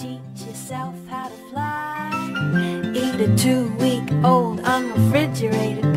Teach yourself how to fly. Eat a two week old unrefrigerated